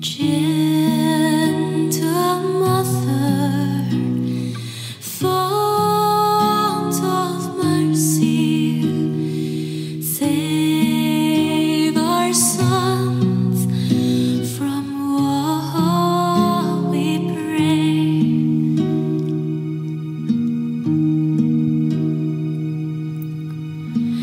Gentle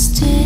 still